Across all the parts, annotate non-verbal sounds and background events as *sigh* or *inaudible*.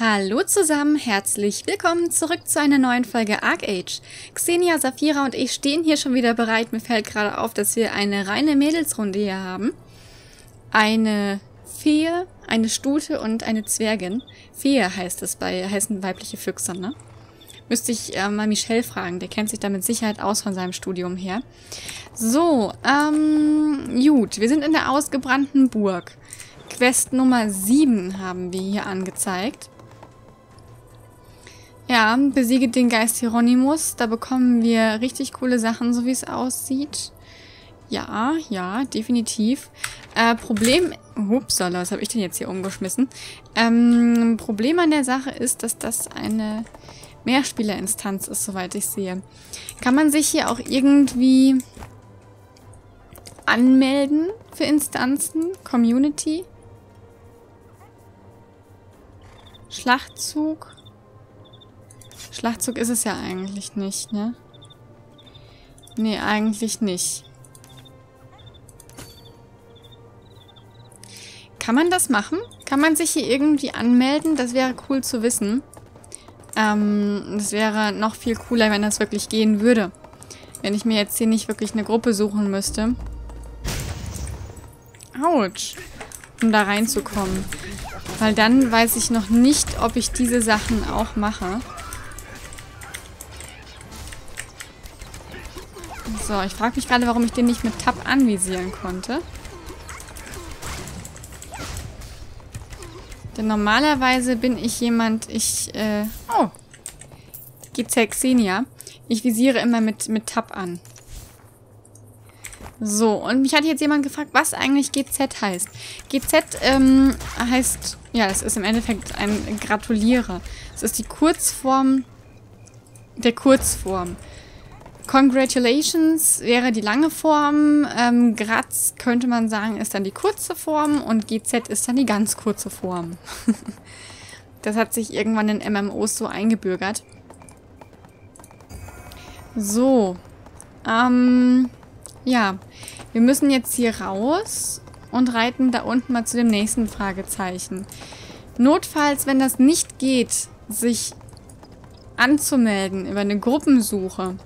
Hallo zusammen, herzlich willkommen zurück zu einer neuen Folge Arc Age. Xenia, Safira und ich stehen hier schon wieder bereit. Mir fällt gerade auf, dass wir eine reine Mädelsrunde hier haben. Eine Fee, eine Stute und eine Zwergin. Fee heißt es bei heißen weibliche Füchse, ne? Müsste ich äh, mal Michelle fragen, der kennt sich da mit Sicherheit aus von seinem Studium her. So, ähm, gut, wir sind in der ausgebrannten Burg. Quest Nummer 7 haben wir hier angezeigt. Ja, besiege den Geist Hieronymus. Da bekommen wir richtig coole Sachen, so wie es aussieht. Ja, ja, definitiv. Äh, Problem... Upsala, was habe ich denn jetzt hier umgeschmissen? Ähm, Problem an der Sache ist, dass das eine Mehrspielerinstanz ist, soweit ich sehe. Kann man sich hier auch irgendwie anmelden für Instanzen? Community? Schlachtzug? Schlachtzug ist es ja eigentlich nicht, ne? Nee, eigentlich nicht. Kann man das machen? Kann man sich hier irgendwie anmelden? Das wäre cool zu wissen. Ähm, das wäre noch viel cooler, wenn das wirklich gehen würde. Wenn ich mir jetzt hier nicht wirklich eine Gruppe suchen müsste. Autsch. Um da reinzukommen. Weil dann weiß ich noch nicht, ob ich diese Sachen auch mache. So, ich frage mich gerade, warum ich den nicht mit Tab anvisieren konnte. Denn normalerweise bin ich jemand, ich, äh, oh, GZ Xenia. Ich visiere immer mit, mit Tab an. So, und mich hat jetzt jemand gefragt, was eigentlich GZ heißt. GZ ähm, heißt, ja, das ist im Endeffekt ein Gratuliere. Es ist die Kurzform der Kurzform. Congratulations wäre die lange Form, ähm, Graz könnte man sagen, ist dann die kurze Form und GZ ist dann die ganz kurze Form. *laughs* das hat sich irgendwann in MMOs so eingebürgert. So, ähm, ja, wir müssen jetzt hier raus und reiten da unten mal zu dem nächsten Fragezeichen. Notfalls, wenn das nicht geht, sich anzumelden über eine Gruppensuche,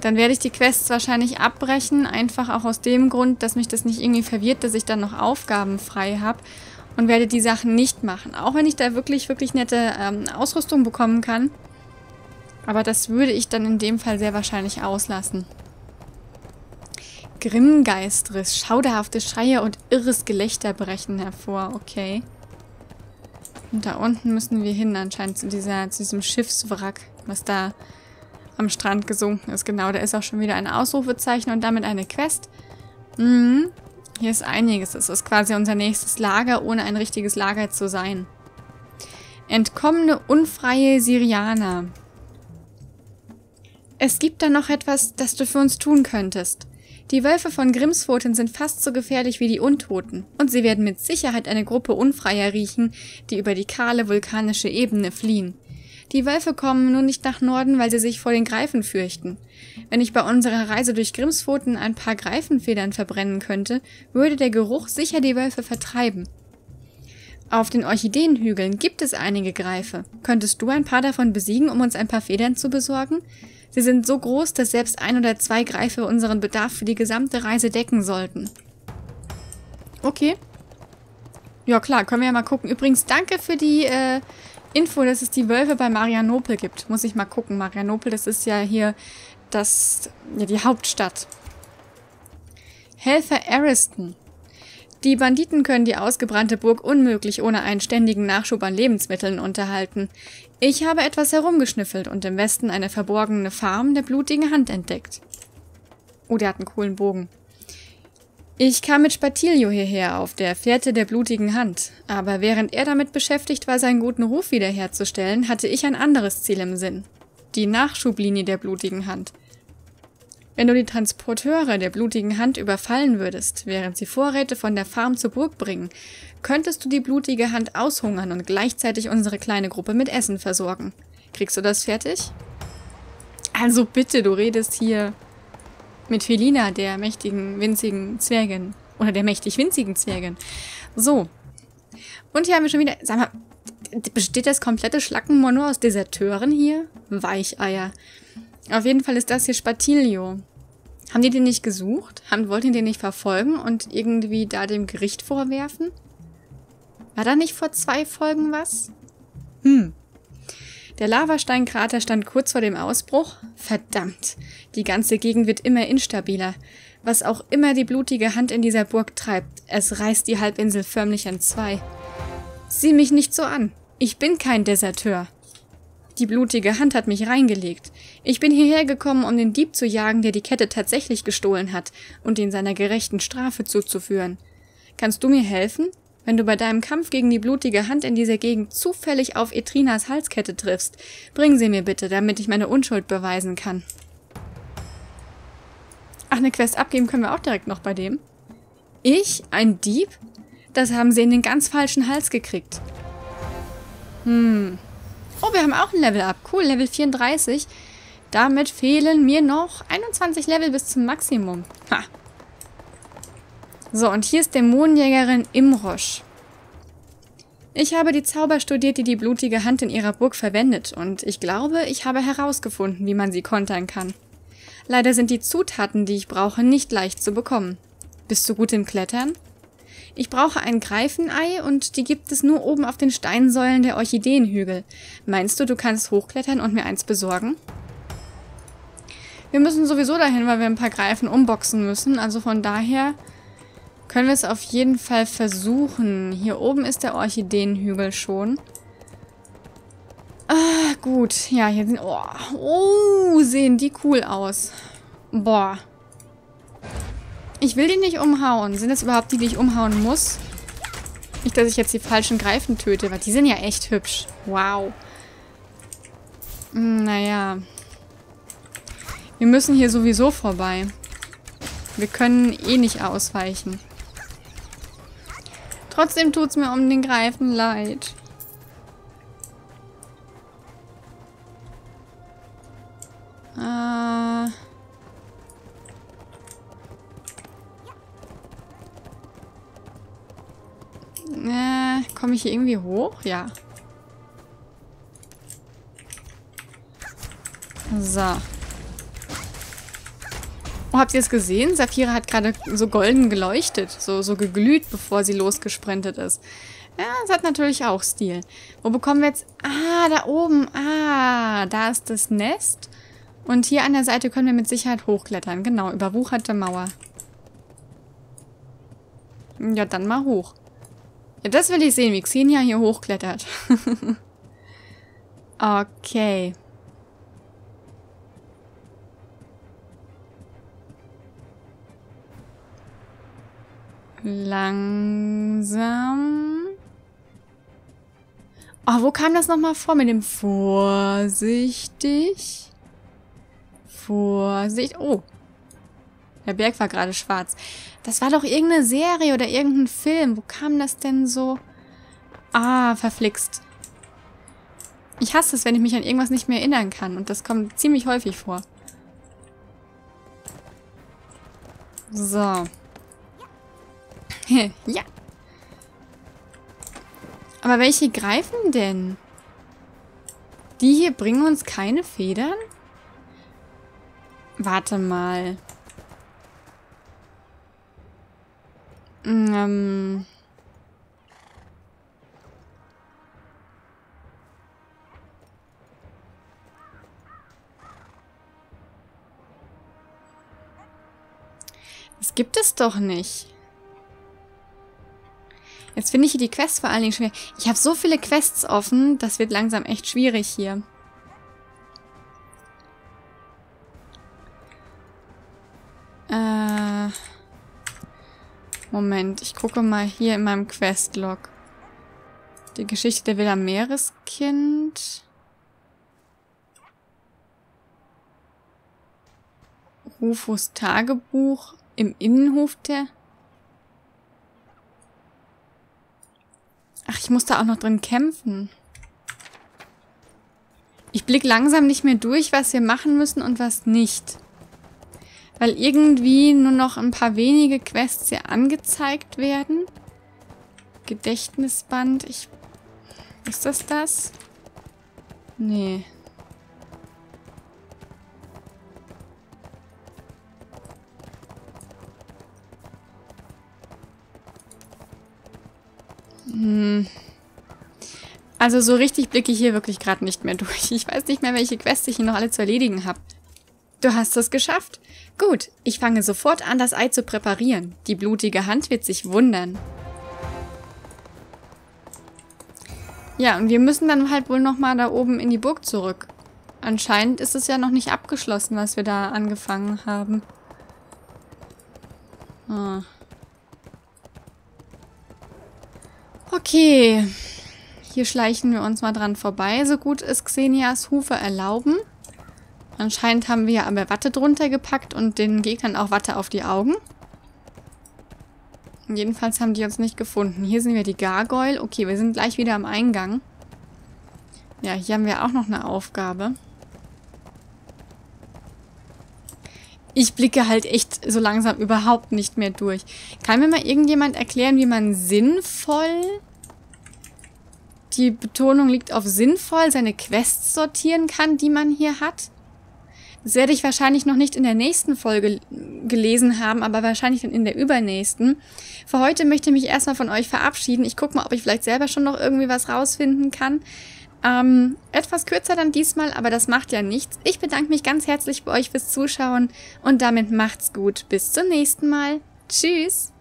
dann werde ich die Quests wahrscheinlich abbrechen, einfach auch aus dem Grund, dass mich das nicht irgendwie verwirrt, dass ich dann noch Aufgaben frei habe und werde die Sachen nicht machen. Auch wenn ich da wirklich, wirklich nette ähm, Ausrüstung bekommen kann. Aber das würde ich dann in dem Fall sehr wahrscheinlich auslassen. Grimmgeistriss, schauderhafte Schreie und irres Gelächter brechen hervor. Okay. Und da unten müssen wir hin anscheinend zu, dieser, zu diesem Schiffswrack, was da am Strand gesunken ist. Genau, da ist auch schon wieder ein Ausrufezeichen und damit eine Quest. Mhm. Hier ist einiges. Das ist quasi unser nächstes Lager, ohne ein richtiges Lager zu sein. Entkommene unfreie Syrianer. Es gibt da noch etwas, das du für uns tun könntest. Die Wölfe von Grimspfoten sind fast so gefährlich wie die Untoten, und sie werden mit Sicherheit eine Gruppe Unfreier riechen, die über die kahle vulkanische Ebene fliehen. Die Wölfe kommen nun nicht nach Norden, weil sie sich vor den Greifen fürchten. Wenn ich bei unserer Reise durch Grimspfoten ein paar Greifenfedern verbrennen könnte, würde der Geruch sicher die Wölfe vertreiben. Auf den Orchideenhügeln gibt es einige Greife. Könntest du ein paar davon besiegen, um uns ein paar Federn zu besorgen? Sie sind so groß, dass selbst ein oder zwei Greife unseren Bedarf für die gesamte Reise decken sollten. Okay. Ja klar, können wir ja mal gucken. Übrigens, danke für die äh, Info, dass es die Wölfe bei Marianopel gibt. Muss ich mal gucken. Marianopel, das ist ja hier das, ja, die Hauptstadt. Helfer Ariston. Die Banditen können die ausgebrannte Burg unmöglich ohne einen ständigen Nachschub an Lebensmitteln unterhalten. Ich habe etwas herumgeschnüffelt und im Westen eine verborgene Farm der blutigen Hand entdeckt. Oh, der hat einen coolen Bogen. Ich kam mit Spatilio hierher auf der Fährte der blutigen Hand, aber während er damit beschäftigt war, seinen guten Ruf wiederherzustellen, hatte ich ein anderes Ziel im Sinn. Die Nachschublinie der blutigen Hand. Wenn du die Transporteure der blutigen Hand überfallen würdest, während sie Vorräte von der Farm zur Burg bringen, könntest du die blutige Hand aushungern und gleichzeitig unsere kleine Gruppe mit Essen versorgen. Kriegst du das fertig? Also bitte, du redest hier mit Felina, der mächtigen, winzigen Zwergin. Oder der mächtig winzigen Zwergin. So. Und hier haben wir schon wieder... Sag mal, Besteht das komplette Schlackenmoor nur aus Deserteuren hier? Weicheier. Auf jeden Fall ist das hier Spatilio. Haben die den nicht gesucht? Haben, wollten den nicht verfolgen und irgendwie da dem Gericht vorwerfen? War da nicht vor zwei Folgen was? Hm. Der Lavasteinkrater stand kurz vor dem Ausbruch. Verdammt, die ganze Gegend wird immer instabiler. Was auch immer die blutige Hand in dieser Burg treibt, es reißt die Halbinsel förmlich in zwei. Sieh mich nicht so an. Ich bin kein Deserteur. Die blutige Hand hat mich reingelegt. Ich bin hierher gekommen, um den Dieb zu jagen, der die Kette tatsächlich gestohlen hat, und ihn seiner gerechten Strafe zuzuführen. Kannst du mir helfen? Wenn du bei deinem Kampf gegen die blutige Hand in dieser Gegend zufällig auf Etrinas Halskette triffst, bring sie mir bitte, damit ich meine Unschuld beweisen kann. Ach, eine Quest abgeben können wir auch direkt noch bei dem. Ich? Ein Dieb? Das haben sie in den ganz falschen Hals gekriegt. Hm. Oh, wir haben auch ein Level up. Cool, Level 34. Damit fehlen mir noch 21 Level bis zum Maximum. Ha. So, und hier ist Dämonenjägerin Imrosch. Ich habe die Zauber studiert, die die blutige Hand in ihrer Burg verwendet, und ich glaube, ich habe herausgefunden, wie man sie kontern kann. Leider sind die Zutaten, die ich brauche, nicht leicht zu bekommen. Bist du gut im Klettern? Ich brauche ein Greifenei und die gibt es nur oben auf den Steinsäulen der Orchideenhügel. Meinst du, du kannst hochklettern und mir eins besorgen? Wir müssen sowieso dahin, weil wir ein paar Greifen umboxen müssen. Also von daher können wir es auf jeden Fall versuchen. Hier oben ist der Orchideenhügel schon. Ah, gut. Ja, hier sind... Oh, oh, sehen die cool aus. Boah. Ich will die nicht umhauen. Sind das überhaupt die, die ich umhauen muss? Nicht, dass ich jetzt die falschen Greifen töte, weil die sind ja echt hübsch. Wow. Hm, naja. Wir müssen hier sowieso vorbei. Wir können eh nicht ausweichen. Trotzdem tut es mir um den Greifen leid. Äh. Äh, komme ich hier irgendwie hoch? Ja. So. Oh, habt ihr es gesehen? Saphira hat gerade so golden geleuchtet. So, so geglüht, bevor sie losgesprintet ist. Ja, das hat natürlich auch Stil. Wo bekommen wir jetzt... Ah, da oben. Ah, da ist das Nest. Und hier an der Seite können wir mit Sicherheit hochklettern. Genau, überwucherte Mauer. Ja, dann mal hoch. Ja, das will ich sehen, wie Xenia hier hochklettert. *laughs* okay. Langsam. Oh, wo kam das nochmal vor mit dem vorsichtig? Vorsicht. Oh. Der Berg war gerade schwarz. Das war doch irgendeine Serie oder irgendein Film. Wo kam das denn so? Ah, verflixt. Ich hasse es, wenn ich mich an irgendwas nicht mehr erinnern kann. Und das kommt ziemlich häufig vor. So. *laughs* ja. Aber welche greifen denn? Die hier bringen uns keine Federn? Warte mal. Ähm. Das gibt es doch nicht. Jetzt finde ich hier die Quests vor allen Dingen schwer. Ich habe so viele Quests offen, das wird langsam echt schwierig hier. Äh, Moment, ich gucke mal hier in meinem Questlog. Die Geschichte der Villa Meereskind. Rufus Tagebuch im Innenhof der... Ach, ich muss da auch noch drin kämpfen. Ich blick langsam nicht mehr durch, was wir machen müssen und was nicht. Weil irgendwie nur noch ein paar wenige Quests hier angezeigt werden. Gedächtnisband. Ich Ist das das? Nee. Hm. Also so richtig blicke ich hier wirklich gerade nicht mehr durch. Ich weiß nicht mehr, welche Quests ich hier noch alle zu erledigen habe. Du hast es geschafft. Gut, ich fange sofort an, das Ei zu präparieren. Die blutige Hand wird sich wundern. Ja, und wir müssen dann halt wohl nochmal da oben in die Burg zurück. Anscheinend ist es ja noch nicht abgeschlossen, was wir da angefangen haben. Ah. Okay. Hier schleichen wir uns mal dran vorbei, so gut es Xenias Hufe erlauben. Anscheinend haben wir aber Watte drunter gepackt und den Gegnern auch Watte auf die Augen. Jedenfalls haben die uns nicht gefunden. Hier sind wir die Gargoyle. Okay, wir sind gleich wieder am Eingang. Ja, hier haben wir auch noch eine Aufgabe. Ich blicke halt echt so langsam überhaupt nicht mehr durch. Kann mir mal irgendjemand erklären, wie man sinnvoll, die Betonung liegt auf sinnvoll, seine Quests sortieren kann, die man hier hat? Das werde ich wahrscheinlich noch nicht in der nächsten Folge gelesen haben, aber wahrscheinlich dann in der übernächsten. Für heute möchte ich mich erstmal von euch verabschieden. Ich gucke mal, ob ich vielleicht selber schon noch irgendwie was rausfinden kann. Ähm, etwas kürzer dann diesmal, aber das macht ja nichts. Ich bedanke mich ganz herzlich bei euch fürs Zuschauen und damit macht's gut. Bis zum nächsten Mal. Tschüss!